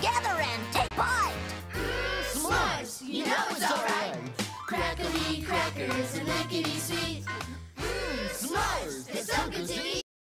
together and take part. Mm, s'mores, you know it's alright. Crackly crackers and lickety sweet. Mmm, s'mores, it's so good to.